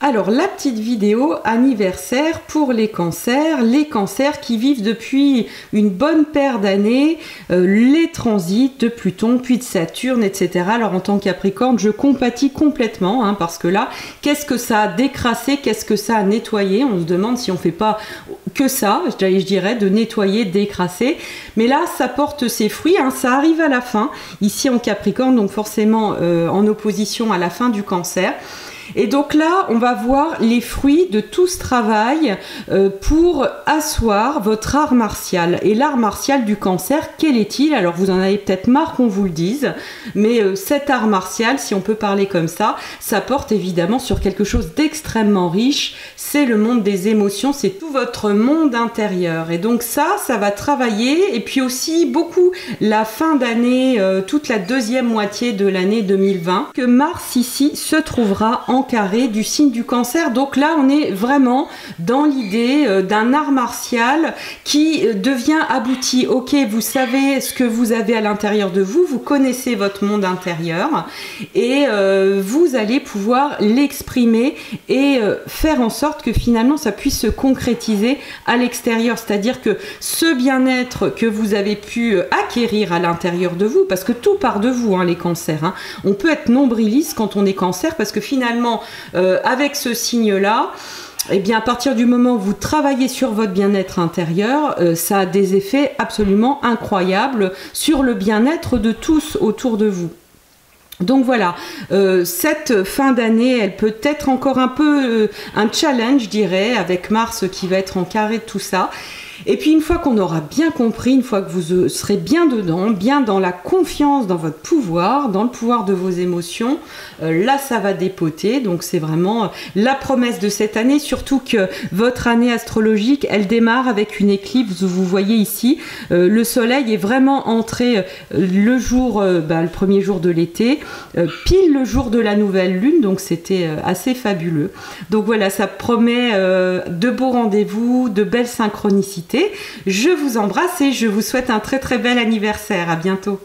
Alors la petite vidéo anniversaire pour les cancers, les cancers qui vivent depuis une bonne paire d'années euh, les transits de Pluton puis de Saturne, etc. Alors en tant que je compatis complètement hein, parce que là, qu'est-ce que ça a décrassé, qu'est-ce que ça a nettoyé? On se demande si on fait pas que ça, je dirais, de nettoyer, décrasser. Mais là, ça porte ses fruits, hein, ça arrive à la fin, ici en Capricorne, donc forcément euh, en opposition à la fin du cancer. Et donc là, on va voir les fruits de tout ce travail euh, pour asseoir votre art martial. Et l'art martial du cancer, quel est-il? Alors vous en avez peut-être marre qu'on vous le dise, mais euh, cet art martial, si on peut parler comme ça, ça porte évidemment sur quelque chose d'extrêmement riche. C'est le monde des émotions, c'est tout votre monde intérieur. Et donc ça, ça va travailler. Et puis aussi beaucoup la fin d'année, euh, toute la deuxième moitié de l'année 2020, que Mars ici se trouvera en carré du signe du cancer. Donc là, on est vraiment dans l'idée euh, d'un art martial qui euh, devient abouti. Ok, vous savez ce que vous avez à l'intérieur de vous, vous connaissez votre monde intérieur et euh, vous allez pouvoir l'exprimer et faire en sorte que finalement ça puisse se concrétiser à l'extérieur. C'est-à-dire que ce bien-être que vous avez pu acquérir à l'intérieur de vous, parce que tout part de vous, hein, les cancers. Hein. On peut être nombriliste quand on est cancer parce que finalement euh, avec ce signe-là, eh bien, à partir du moment où vous travaillez sur votre bien-être intérieur, euh, ça a des effets absolument incroyables sur le bien-être de tous autour de vous. Donc voilà, euh, cette fin d'année, elle peut être encore un peu un challenge, je dirais, avec Mars qui va être en carré de tout ça. Et puis une fois qu'on aura bien compris, une fois que vous euh, serez bien dedans, bien dans la confiance dans votre pouvoir, dans le pouvoir de vos émotions, euh, là ça va dépoter. Donc c'est vraiment euh, la promesse de cette année, surtout que votre année astrologique, elle démarre avec une éclipse. Vous voyez ici, le soleil est vraiment entré le jour, bah, le premier jour de l'été, pile le jour de la nouvelle lune. Donc c'était assez fabuleux. Donc voilà, ça promet de beaux rendez-vous, de belles synchronicités. Je vous embrasse et je vous souhaite un très très bel anniversaire. À bientôt.